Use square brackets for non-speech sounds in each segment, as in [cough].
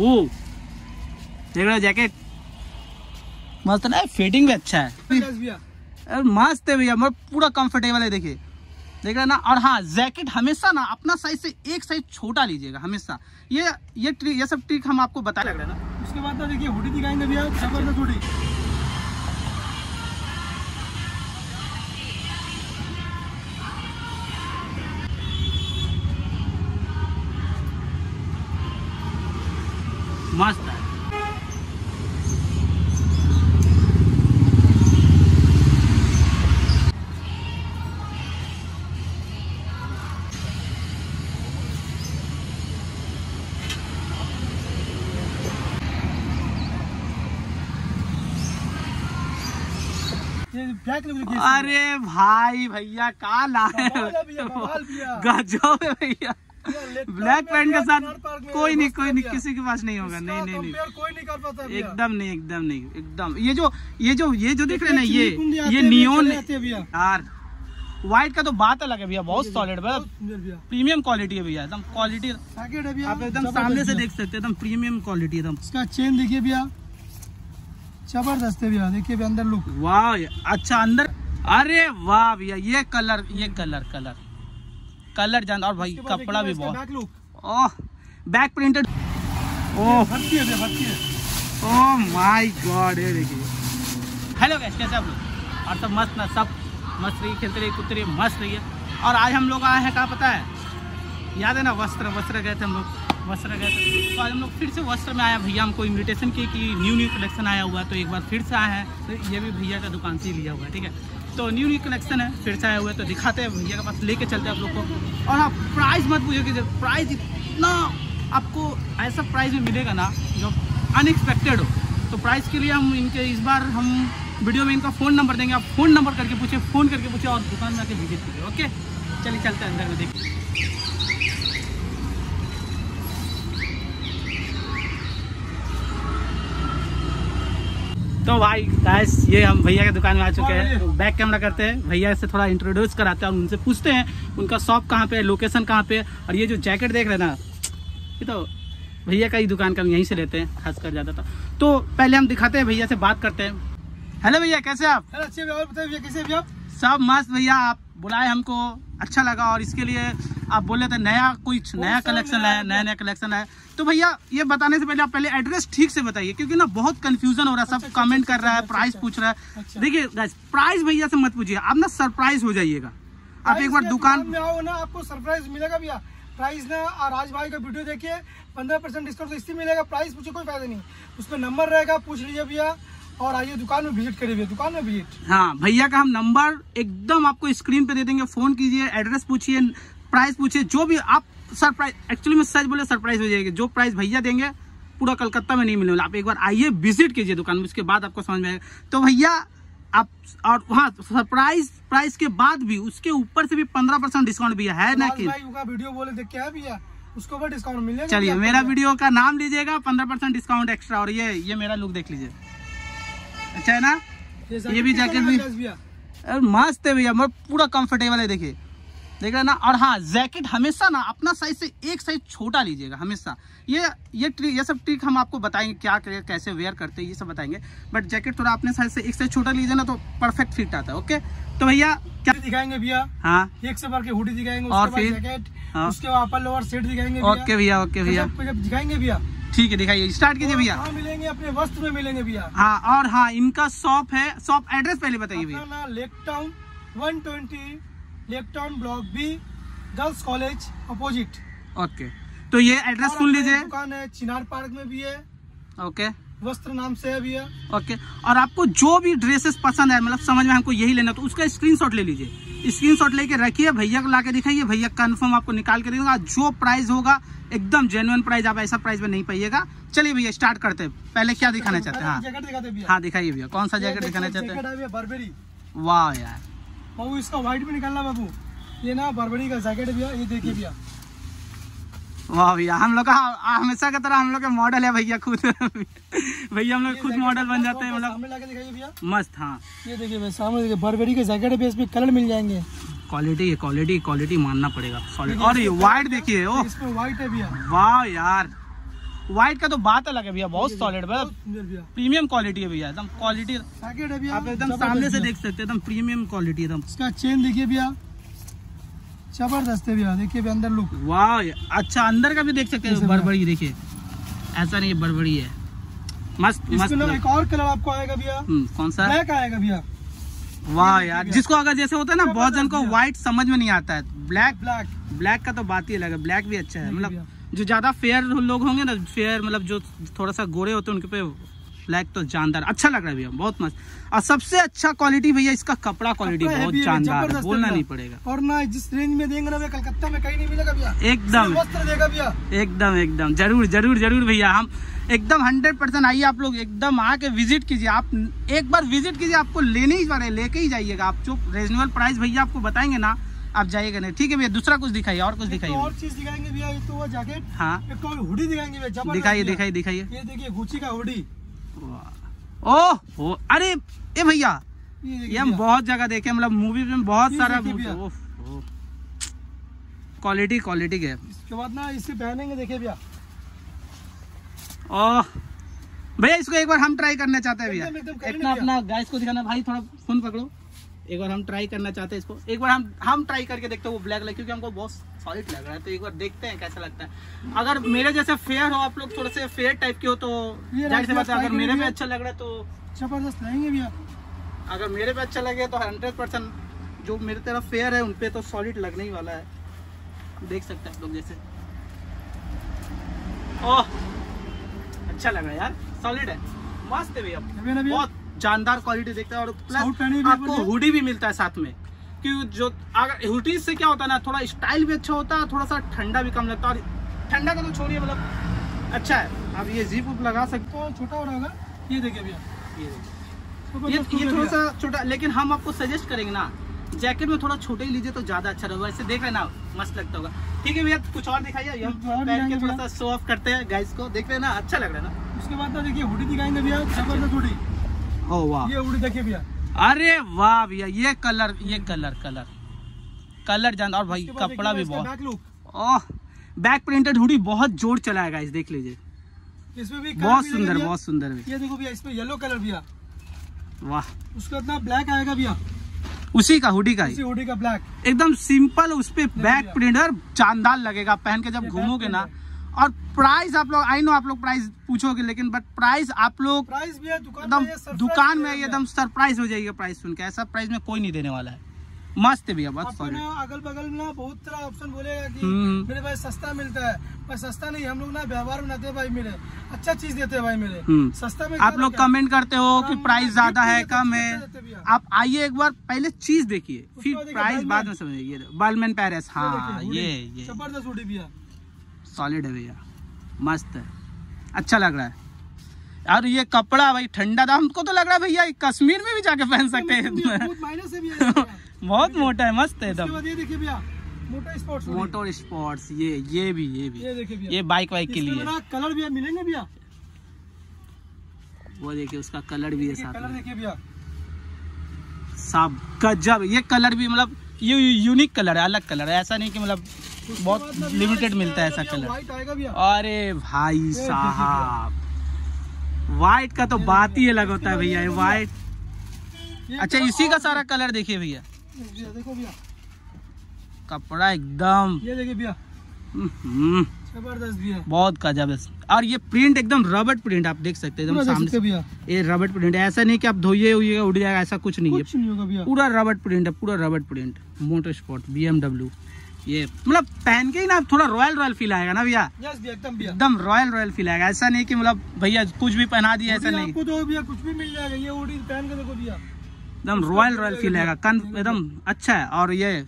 देख रहे जैकेट मस्त ना फिटिंग भी अच्छा है। मस्त है भैया पूरा कंफर्टेबल है देखिए। देख रहे ना और हाँ जैकेट हमेशा ना अपना साइज़ से एक साइज़ छोटा लीजिएगा हमेशा। ये ये ट्रिक ये सब ट्रिक हम आपको बता लग रहा है ना। उसके बाद तो देखिए हुडी दिखाएँगे भैया ज़बरदस्त हुडी मस्त है। अरे भाई भैया का लाए गजब भैया। ब्लैक [laughs] पैंट के साथ कोई नहीं कोई नहीं किसी के पास नहीं होगा। नहीं नहीं नहीं। कोई नहीं कर पाता एकदम नहीं एकदम नहीं एकदम। ये जो ये जो ये जो देख रहे ना ये ये नियोन यार व्हाइट का तो बात अलग है भैया बहुत सॉलिड भैया। प्रीमियम क्वालिटी है भैया एकदम क्वालिटी आप एकदम सामने से देख सकते हैं एकदम प्रीमियम क्वालिटी एकदम। इसका चेन देखिए भैया। ज़बरदस्त है भैया देखिए अंदर लुक वाह अच्छा अंदर। अरे वाह भैया ये कलर ये कलर कलर कलर जान और भाई कपड़ा भी बहुत। Back oh back printed oh. Oh my god ये देखिए। हेलो गैस कैसे आप लोग? और सब मस्त ना सब मस्त रही खेलते रहिए कूदते रहिए मस्त रहिए। और आज हम लोग आए हैं कहाँ पता है? याद है ना वस्त्र वस्त्र गए थे हम लोग। वस्त्र गए थे। तो आज हम लोग फिर से वस्त्र में आया भैया हमको इन्विटेशन की कि न्यू न्यू कलेक्शन आया हुआ है तो एक बार फिर से आया है। तो ये भी भैया का दुकान से ही लिया हुआ है ठीक है? तो न्यू न्यू कलेक्शन है, फिर से आए हुए तो दिखाते हैं, भैया के पास लेके चलते हैं आप लोग को। और आप प्राइस मत पूछो कि प्राइस इतना आपको ऐसा प्राइस में मिलेगा ना, जो अनएक्सपेक्टेड हो तो प्राइस के लिए हम इनके, इस बार हम वीडियो में इनका फ़ोन नंबर देंगे। आप फ़ोन नंबर करके पूछे फ़ोन करके पूछे और दुकान में आके विज़िट कीजिए ओके चलिए, चलते हैं, अंदर में देखिए तो भाई गाइस ये हम भैया के दुकान में आ चुके हैं। तो बैक कैमरा करते हैं। भैया से थोड़ा इंट्रोड्यूस कराते हैं और उनसे पूछते हैं उनका शॉप कहाँ पे है लोकेशन कहाँ पे है। और ये जो जैकेट देख रहे हैं ना ये तो भैया का ही दुकान का हम यहीं से लेते हैं खास कर जाता था तो पहले हम दिखाते हैं भैया से बात करते हैं। हेलो भैया कैसे आप? अच्छे भैया कैसे भैया सब मस्त भैया आप बुलाए हमको अच्छा लगा। और इसके लिए आप बोले थे नया कोई नया कलेक्शन है नया नया कलेक्शन है। तो भैया ये बताने से पहले आप पहले एड्रेस ठीक से बताइए क्योंकि ना बहुत कंफ्यूजन हो रहा है सब अच्छा, कमेंट अच्छा, कर रहा है अच्छा, प्राइस अच्छा, पूछ रहा है। अच्छा। देखिए प्राइस भैया से मत पूछिए आप ना सरप्राइज़ हो जाइएगा। आप एक बार दुकान में आओ ना आपको सरप्राइज़ मिलेगा भैया। प्राइस ना राज भाई का वीडियो देखिए पंद्रह परसेंट डिस्काउंट तो इससे मिलेगा प्राइस पूछे कोई फ़ायदा नहीं। उसमें नंबर रहेगा पूछ लीजिए भैया और आइए दुकान में विज़िट करिए दुकान में विज़िट हाँ भैया का हम नंबर एकदम आपको स्क्रीन पे दे देंगे फ़ोन कीजिए एड्रेस पूछिए प्राइस पूछिए जो भी आप सरप्राइज़ एक्चुअली में सच बोले सरप्राइज़ हो जाएगी। जो प्राइस भैया देंगे पूरा कलकत्ता में नहीं मिलने वाला आप एक बार आइए विज़िट कीजिए दुकान में उसके बाद आपको समझ में आएगा। तो भैया आप और हाँ सरप्राइज़ प्राइस के बाद भी उसके ऊपर से भी पंद्रह परसेंट डिस्काउंट भी है ना कि? वीडियो बोले देख के है भैया उसके ऊपर डिस्काउंट मिलेगा चलिए मेरा। वीडियो का नाम लीजिएगा पंद्रह परसेंट डिस्काउंट एक्स्ट्रा और ये ये मेरा लुक देख लीजिए। अच्छा है ना? ये भी जैकेट भी मस्त है भैया मैं पूरा कंफर्टेबल है देखिए। देख रहे हैं ना? और हाँ जैकेट हमेशा ना अपना साइज़ से एक साइज़ छोटा लीजिएगा हमेशा। ये ये ट्रिक ये सब ट्रिक हम आपको बताएँगे क्या कैसे वेयर करते हैं ये सब बताएँगे। बट जैकेट थोड़ा अपने साइज़ से एक साइज़ छोटा लीजिए ना तो परफेक्ट फिट आता है ओके तो भैया क्या दिखाएँगे भैया? हाँ। एक से बढ़ के हुडी दिखाएँगे और फिर? जैकेट हाँ। उसके अपर लोअर सेट दिखाएँगे ओके भैया ओके भैया। दिखाएँगे भैया? ठीक है दिखाइए। स्टार्ट कीजिए भैया। मिलेंगे? अपने वस्त्र में मिलेंगे भैया। हाँ और हाँ इनका शॉप है शॉप एड्रेस पहले बताइए भैया। Lake town 120 lake town block B girls college opposite okay तो ये एड्रेस सुन लीजिए। दुकान है चिनार पार्क में भी है। ओके वस्त्र नाम से है भैया ओके और आपको जो भी ड्रेसेस पसंद है मतलब समझ में हमको यही लेना तो उसका स्क्रीनशॉट ले लीजिए। स्क्रीनशॉट लेके रखिए भैया को लाके दिखाइए भैया कन्फर्म आपको निकाल के देगा। जो प्राइस होगा एकदम जेनुअन प्राइस आप ऐसा प्राइस में नहीं पाइएगा। चलिए भैया स्टार्ट करते हैं। पहले क्या दिखाना चाहते हैं? हाँ। हैं हाँ दिखाइए भैया कौन सा जैकेट दिखाना चाहते हैं? बर्बेरी वाह यार। बाबू इसका व्हाइट भी निकालना बाबू। ये ना बर्बेरी का जैकेट है भैया ये देखिए भैया वाह भैया हम लोग का हाँ, हमेशा की तरह हम लोग का मॉडल है भैया खुद। भैया हम लोग खुद मॉडल बन जाते हैं मतलब मस्त हाँ। ये देखिए भैया सामने देखिए बर्बेरी के जैकेट है इसमें कलर मिल जाएँगे। क्वालिटी क्वालिटी क्वालिटी मानना पड़ेगा। सॉलिड और ये वाइट देखिए ओह इसमें व्हाइट है भैया। वाह यार व्हाइट का तो बात अलग है भैया बहुत सॉलिड मतलब सुंदर भैया। प्रीमियम क्वालिटी है भैया एकदम क्वालिटी आप एकदम सामने से देख सकते हैं एकदम प्रीमियम क्वालिटी एकदम। इसका चेन देखिए भैया। ज़बरदस्त है भैया देखिए भैया अंदर लुक वाह अच्छा अंदर का भी देख सकते हैं बड़बड़ी देखिए। ऐसा नहीं है बड़बड़ी है। मस्त मस्त एक और कलर आपको आएगा भैया। हम्म, कौन सा? ब्लैक आएगा भैया। वाह यार जिसको अगर जैसे होता है ना बहुत जन को व्हाइट समझ में नहीं आता है। ब्लैक ब्लैक ब्लैक का तो बात ही अलग है ब्लैक भी अच्छा है मतलब। जो ज़्यादा फेयर लोग होंगे ना फेयर मतलब जो थोड़ा सा गोरे होते हैं उनके पे ब्लैक तो जानदार। अच्छा लग रहा है भैया बहुत मस्त। और सबसे अच्छा क्वालिटी भैया इसका कपड़ा क्वालिटी बहुत जानदार बोलना नहीं पड़ेगा। और ना जिस रेंज में देंगे ना भैया कलकत्ता में कहीं नहीं मिलेगा भैया। एकदम। देगा भैया। एकदम एकदम। ज़रूर ज़रूर ज़रूर भैया हम एकदम हंड्रेड परसेंट आइए आप लोग एकदम आके विज़िट कीजिए। आप एक बार विज़िट कीजिए आपको लेने ही पड़े लेके ही जाइएगा। आप जो रीजनेबल प्राइस भैया आपको बताएँगे ना आप जाइएगा नहीं। ठीक है भैया दूसरा कुछ दिखाइए और कुछ तो दिखाइए। और चीज़ दिखाएँगे भैया ये तो वो जैकेट हाँ। एक तो हुडी दिखाएँगे भैया दिखाइए। दिखाइए दिखाइए। ये देखिए गुची का हुडी। ओह अरे ए भैया ये हम बहुत जगह देखे मतलब मूवी में बहुत सारा क्वालिटी क्वालिटी के। इसके बाद ना इसे पहनेंगे देखिए भैया। ओह भैया इसको एक बार हम ट्राई करना चाहते हैं भैया। इतना अपना गाइस को दिखाना भाई थोड़ा फ़ोन पकड़ो। एक बार हम ट्राई करना चाहते हैं इसको। एक बार हम हम ट्राई करके देखते हैं वो ब्लैक लग क्योंकि हमको बहुत सॉलिड लग रहा है तो एक बार देखते हैं कैसा लगता है। अगर मेरे जैसे फेयर हो आप लोग थोड़े से फेयर टाइप के हो तो ये ज़ाहिर सी बात अगर मेरे पे करेंगे। अच्छा लग रहा है तो ज़बरदस्त रहेंगे भैया अगर मेरे पे अच्छा लगे तो हंड्रेड परसेंट जो मेरे तरफ़ फेयर है उनपे तो सॉलिड लगने ही वाला है। देख सकते हैं आप लोग जैसे। ओह अच्छा लग रहा है यार। सॉलिड है। मस्त है भैया। बहुत जानदार क्वालिटी देखता है और प्लस आपको हुडी भी मिलता है साथ में। क्योंकि जो अगर हुडी से क्या होता है ना थोड़ा स्टाइल भी अच्छा होता है थोड़ा सा ठंडा भी कम लगता है। और ठंडा का तो छोड़िए मतलब अच्छा है। आप ये जीप उप लगा सकते हो छोटा हो रहा होगा ये देखिए भैया। ये देखिए। ये ये थोड़ा। सा छोटा लेकिन हम आपको सजेस्ट करेंगे ना जैकेट में थोड़ा छोटे ही लीजिए तो ज़्यादा अच्छा रहेगा। वैसे देख रहे ना मस्त लगता होगा। ठीक है भैया कुछ और दिखाइए। पहन के थोड़ा सा शो ऑफ़ करते हैं गाइस को। देख रहे हैं ना अच्छा लग रहा है ना। उसके बाद ना देखिए हुडी दिखाएँगे भैया ज़बरदस्त हुडी ओ वाह ये हुडी देखिए भैया। अरे वाह भैया ये कलर ये कलर कलर। कलर जान और भाई कपड़ा भी बहुत। ओह बैक प्रिंटेड हुडी बहुत ज़ोर चला है गाइस देख लीजिए। इसमें भी बहुत सुंदर बहुत सुंदर ये देखो भैया इसमें येलो कलर भैया वाह। उसका इतना ब्लैक आएगा भैया। उसी का हुडी का ही। हुडी का ब्लैक एकदम सिंपल उस पे बैक। प्रिंटर शानदार लगेगा। पहन के जब घूमोगे ना और प्राइस आप लोग आई नो आप लोग प्राइस पूछोगे लेकिन बट प्राइस आप लोग प्राइस भी है दुकान एकदम में दुकान में एकदम सरप्राइज़ हो जाएगा प्राइस सुन के। ऐसा प्राइस में कोई नहीं देने वाला है। मस्त भी है भैया बहुत अगल बगल में ना बहुत तरह ऑप्शन बोलेगा कि हम्म। मेरे भाई सस्ता मिलता है। पर सस्ता नहीं हम लोग ना व्यवहार में नाते भाई मेरे। अच्छा चीज़ देते हैं भाई मेरे। हम्म। सस्ता में आप लोग कमेंट करते हो कि प्राइस ज़्यादा है कम है। आप आइए एक बार पहले चीज़ देखिए। फिर प्राइस बाद में समझिए। बालमैन पैरिस हाँ ये ये। ज़बरदस्त हुडी भैया। सॉलिड है भैया। मस्त है। अच्छा लग रहा है। और ये कपड़ा भाई ठंडा था। हमको तो लग रहा है भैया कश्मीर में भी जाके पहन सकते हैं बहुत है [laughs] बहुत मोटा है मस्त है एकदम। देखिए भैया मोटा मोटर स्पोर्ट्स ये ये भी ये भी। ये ये बाइक वाइक के लिए। कलर भैया मिलेंगे भैया? वो देखिए उसका कलर भी है साथ कलर देखिए भैया। साफ़ गजब। ये कलर भी मतलब ये यूनिक कलर है अलग कलर है। ऐसा नहीं कि मतलब बहुत लिमिटेड मिलता है ऐसा कलर अरे भाई [laughs] साहब। व्हाइट का तो बात ही अलग होता है भैया ये व्हाइट अच्छा इसी का सारा कलर देखिए भैया। देखो भैया। कपड़ा एकदम। ये देखिए भैया। हम्म, ज़बरदस्त भैया बहुत गजब है। और ये प्रिंट एकदम रबड़ प्रिंट आप देख सकते हैं एकदम सामने। ये रबड़ प्रिंट है। ऐसा नहीं कि आप धोइए जाएगा ऐसा कुछ नहीं है। पूरा रबड़ प्रिंट है पूरा रबड़ प्रिंट मोटर स्पोर्ट बी ये मतलब पहन के ही ना थोड़ा रॉयल रॉयल फील आएगा ना भैया? एकदम रॉयल रॉयल फील आएगा। ऐसा नहीं कि मतलब भैया कुछ भी पहना दिया ऐसा नहीं। आपको तो भैया कुछ भी मिल जाएगा ये हुडी पहन के देखो भैया। एकदम रॉयल रॉयल फील आएगा। कन एकदम अच्छा है। और ये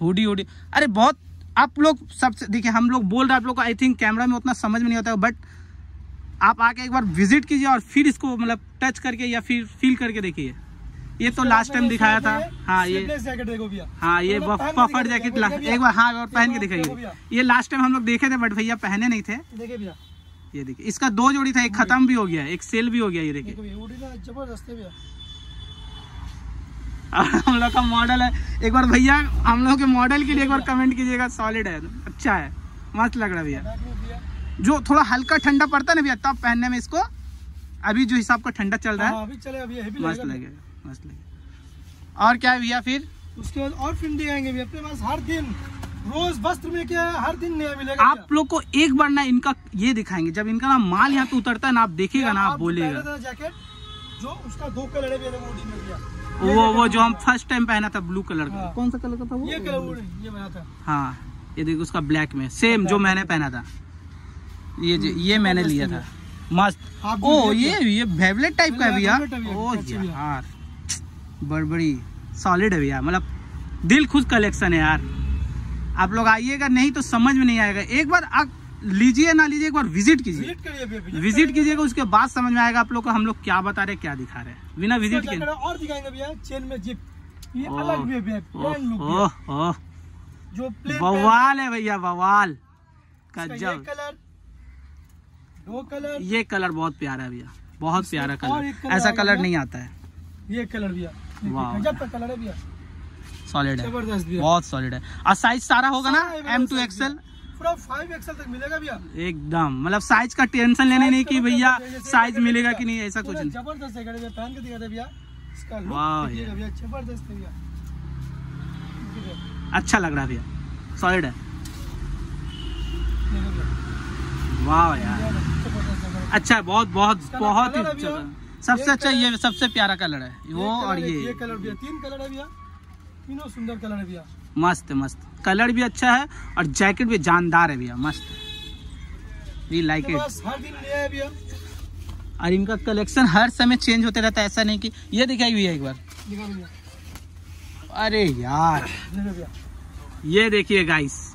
हुडी हुडी अरे बहुत आप लोग सबसे देखिए हम लोग बोल रहे हैं आप लोग को आई थिंक कैमरा में उतना समझ में नहीं होता बट आप आके एक बार विज़िट कीजिए और फिर इसको मतलब टच करके या फिर फील करके देखिए। ये तो लास्ट टाइम दिखाया था। हाँ ये जैकेट देखो भैया। हाँ ये मतलब पफर जैकेट एक बार हाँ और पहन के दिखाइए। ये लास्ट टाइम हम लोग देखे थे बट भैया पहने नहीं थे। देखिए भैया। ये देखिए इसका दो जोड़ी था एक खत्म भी हो गया एक सेल भी हो गया ये देखिए। ज़बरदस्त है भैया। [laughs] हम लोग का मॉडल है। एक बार भैया हम लोग के मॉडल के लिए एक बार कमेंट कीजिएगा सॉलिड है अच्छा है मस्त लग रहा है भैया। जो थोड़ा हल्का ठंडा पड़ता है ना भैया तब पहनने में इसको अभी जो हिसाब का ठंडा चल रहा है हाँ, अभी चले अभी मस्त लगेगा। मस्त लगेगा और क्या है भैया फिर? उसके बाद और फ़िल्म दिखाएँगे भैया। अपने पास हर दिन रोज वस्त्र में क्या है हर दिन नया मिलेगा आप लोग को एक बार ना इनका ये दिखाएँगे। जब इनका ना माल यहाँ पे उतरता है ना आप देखिएगा ना आप बोलेगा जैकेट जो उसका दो कलर है वो वो जो हम फ़र्स्ट टाइम पहना था ब्लू कलर का। हाँ। कौन सा कलर का था वो? ये कलर वो ये बना था। हाँ ये देखो उसका ब्लैक में। सेम जो मैंने पहना था। ये जो- ये मैंने लिया था। मस्त। ओ ये ये वेवलेट टाइप का है है भैया, ओ यार। बड़बड़ी। सॉलिड है भैया मतलब दिल खुश कलेक्शन है यार। आप लोग आइएगा नहीं तो समझ में नहीं आएगा। एक बार आप लीजिए ना लीजिए एक बार विज़िट कीजिए। विज़िट। कीजिएगा उसके बाद समझ में आएगा आप लोग को हम लोग क्या बता रहे क्या दिखा रहे हैं। बिना विज़िट के। और दिखाएँगे भैया चेन में जिप ये अलग भी है भैया जो बवाल है भैया बवाल। ये गजब। कलर दो कलर ये कलर बहुत प्यारा है भैया बहुत प्यारा कलर ऐसा कलर नहीं आता है। ये कलर भैया। है सॉलिड है। बहुत सॉलिड है। और साइज़ सारा होगा ना? M two XL five XL तक मिलेगा भैया। एकदम। मतलब साइज़ का टेंशन लेने नहीं कि भैया साइज़ मिलेगा कि नहीं ऐसा कुछ नहीं। ज़बरदस्त है पहन के भैया। ज़बरदस्त है भैया। अच्छा लग रहा है भैया। सॉलिड है। वाह यार। अच्छा बहुत बहुत बहुत ही अच्छा। सबसे अच्छा ये सबसे प्यारा कलर है। वो और ये। ये कलर भैया तीन कलर है भैया। तीनों सुंदर कलर है भैया। मस्त मस्त। कलर भी अच्छा है और जैकेट भी जानदार है भैया मस्त। वी लाइक इट हर दिन है भैया। और इनका कलेक्शन हर समय चेंज होते रहता है ऐसा नहीं कि ये दिखाई हुई है एक बार। अरे यार। ये देखिए गाइस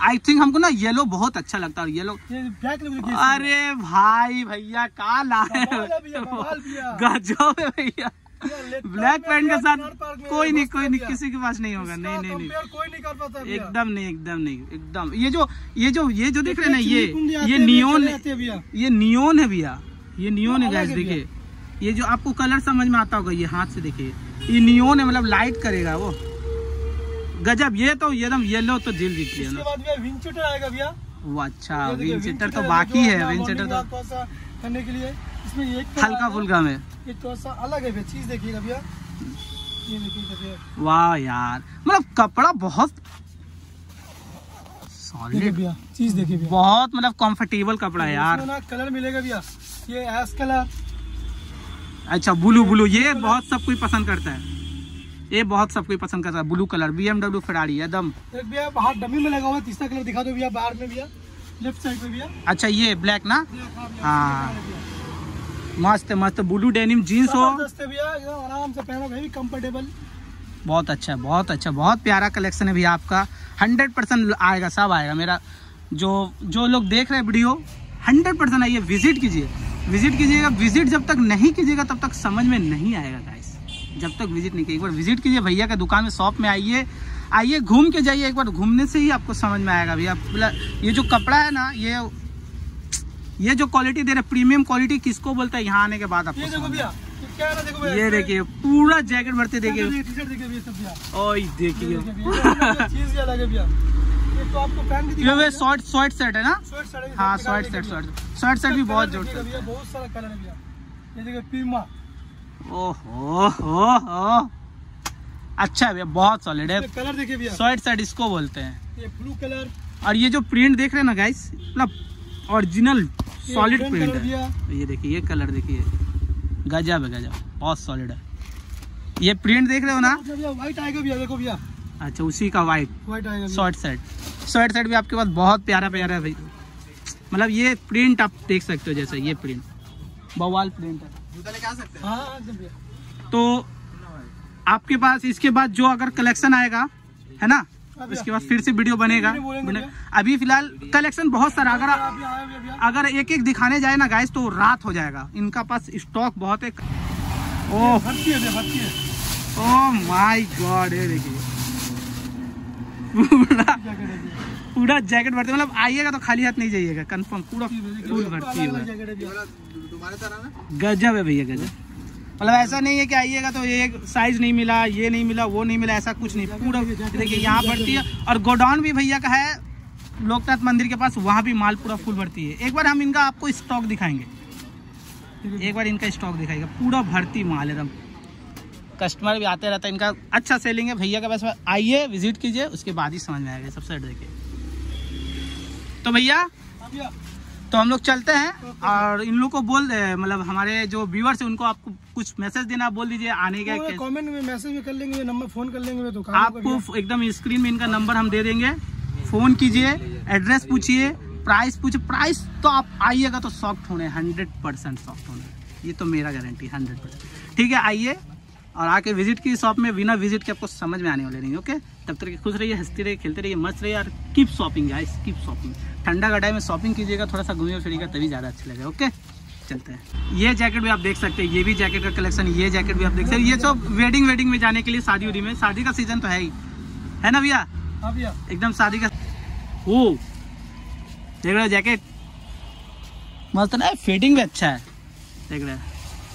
आई थिंक हमको ना येलो बहुत अच्छा लगता है येलो अरे भाई भैया का लाए है। गजब है भैया। ब्लैक पैंट के साथ कोई नहीं कोई नहीं किसी के पास नहीं होगा। नहीं नहीं नहीं। कोई नहीं कर पाता एकदम नहीं एकदम नहीं एकदम। ये जो ये जो ये जो देख रहे हैं ना ये ये नियोन हैं। ये नियोन है भैया। ये नियोन है गैस देखिए। ये जो आपको कलर समझ में आता होगा ये हाथ से देखिए। ये नियोन है मतलब लाइट करेगा वो। गजब ये तो एकदम येलो तो दिल जीत लिया ना। भैया विंचेटर आएगा भैया। वो अच्छा विंचेटर विंचेटर तो बाकी है अपना विंचेटर तो। करने के लिए इसमें एक हल्का फुल्का में। ये थोड़ा सा अलग है चीज़ देखिएगा भैया। वाह यार मतलब कपड़ा बहुत सॉलिड भैया चीज़ देखिए भैया। बहुत मतलब कंफर्टेबल कपड़ा है यार। ना कलर मिलेगा भैया। ये एस कलर अच्छा ब्लू ब्लू ये बहुत सब कोई पसंद करता है। ये बहुत सब कोई पसंद करता है। Blue colour BMW Ferrari एकदम एक भैया बाहर डमी में लगा हुआ तीसरा कलर दिखा दो भैया बाहर में भैया। लेफ़्ट साइड में भैया। अच्छा ये ब्लैक ना? हाँ हाँ। मस्त मस्त ब्लू डेनिम जीन्स हो। आराम से पहनो कंफर्टेबल बहुत अच्छा बहुत अच्छा बहुत प्यारा कलेक्शन है भैया आपका। हंड्रेड परसेंट आएगा सब आएगा। मेरा जो जो लोग देख रहे हैं वीडियो हंड्रेड परसेंट आइए विज़िट कीजिए। विज़िट कीजिएगा विज़िट जब तक नहीं कीजिएगा तब तक समझ में नहीं आएगा जब तक विज़िट नहीं किया। एक बार विज़िट कीजिए भैया के दुकान में शॉप में आइए। आइए घूम के जाइए एक बार घूमने से ही आपको समझ में आएगा। भैया ये जो कपड़ा है ना ये ये जो क्वालिटी दे रहे प्रीमियम क्वालिटी किसको बोलता है? यहाँ आने के बाद आपको ये देखो भैया ये देखिए पूरा जैकेट भरते देखिए। देखिए ये तो आपको वे शॉर्ट शॉर्ट सेट है। ना? हाँ short set short short set भी बहुत ज़ोर भैया बहुत सारा कलर है भैया। ये देखिए पीमा ओहो हो हो अच्छा भैया बहुत सॉलिड है। कलर देखिए भैया। शॉर्ट सेट इसको बोलते हैं। ये ब्लू कलर और ये जो प्रिंट देख रहे हैं ना गाइस मतलब ओरिजिनल सॉलिड प्रिंट है। ये देखिए ये कलर देखिए। गजब है गजब। बहुत सॉलिड है। ये प्रिंट देख रहे हो ना? व्हाइट आएगा भैया देखो भैया। अच्छा उसी का व्हाइट व्हाइट आएगा शॉर्ट सेट शॉर्ट सेट भी आपके पास बहुत प्यारा प्यारा है भाई मतलब ये प्रिंट आप देख सकते हो जैसे ये प्रिंट बवाल प्रिंट है। हाँ हाँ, तो आपके पास इसके बाद जो अगर कलेक्शन आएगा है ना? इसके बाद फिर से वीडियो बनेगा। बने- अभी फ़िलहाल कलेक्शन बहुत सारा अगर अगर एक एक दिखाने जाए ना गाइस तो रात हो जाएगा। इनका पास स्टॉक बहुत है। ओह। है है। ओह माय गॉड ये देखिए। [laughs] पूरा जैकेट भरते मतलब आइएगा तो खाली हाथ नहीं जाइएगा। कंफर्म पूरा फुल भर्ती है। गजब है भैया गजब। मतलब ऐसा नहीं है कि आइएगा तो ये साइज़ नहीं मिला ये नहीं मिला वो नहीं मिला ऐसा कुछ नहीं। पूरा देखिए यहाँ भरती है। और गोडाउन भी भैया का है लोकनाथ मंदिर के पास वहाँ भी माल पूरा फुल भरती है। एक बार हम इनका आपको स्टॉक दिखाएँगे। एक बार इनका स्टॉक दिखाएगा। पूरा भर्ती माल एकदम। कस्टमर भी आते रहता है इनका अच्छा सेलिंग है। भैया के पास आइए विज़िट कीजिए उसके बाद ही समझ में आएगा। सबसे देखिए। तो भैया? हाँ तो हम लोग चलते हैं और इन लोग को बोल मतलब हमारे जो व्यूवर्स है उनको आपको कुछ मैसेज देना बोल दीजिए आने के कमेंट में मैसेज भी कर लेंगे नंबर फ़ोन कर लेंगे दुकान आपको एकदम स्क्रीन में इनका नंबर हम दे देंगे। फ़ोन कीजिए एड्रेस पूछिए प्राइस पूछिए। प्राइस तो आप आइएगा तो सॉफ्ट होने हंड्रेड परसेंट सॉफ्ट होने ये तो मेरा गारंटी हंड्रेड परसेंट ठीक है आइए और आके विज़िट की शॉप में। बिना विज़िट के आपको समझ में आने वाले नहीं ओके तब तक खुश रहिए हँसते रहिए खेलते रहिए मस्त रहिए और keep shopping guys keep shopping ठंडा का टाइम में शॉपिंग कीजिएगा थोड़ा सा घूमिए फिरिएगा तभी ज़्यादा अच्छा लगेगा ओके चलते हैं। ये जैकेट भी आप देख सकते हैं ये भी जैकेट का कलेक्शन ये जैकेट भी आप देख सकते हैं। ये सब वेडिंग वेडिंग में जाने के लिए शादी उदी में। शादी का सीज़न तो है ही। है ना भैया? हाँ भैया। एकदम शादी का ओ! देख रहे हो जैकेट मस्त ना? फिटिंग भी अच्छा है। देख रहे हैं।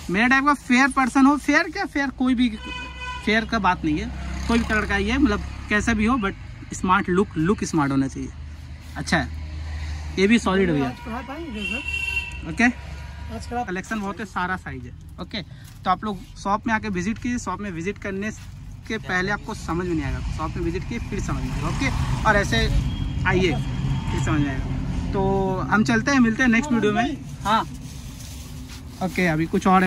मेरे टाइप का फेयर पर्सन हो फेयर क्या? फेयर कोई भी फेयर का बात नहीं है। कोई भी कलर का ही है मतलब कैसा भी हो but smart look look smart होना चाहिए। अच्छा है। ये भी सॉलिड भैया। ओके कलेक्शन बहुत है सारा साइज़ है। ओके तो आप लोग शॉप में आके विज़िट कीजिए। शॉप में विज़िट करने के पहले आपको समझ में नहीं आएगा। शॉप में विज़िट किए फिर समझ में आएगा। ओके और ऐसे आइए फिर समझ में आएगा। तो हम चलते हैं मिलते हैं नेक्स्ट वीडियो में। हाँ। ओके अभी कुछ और है।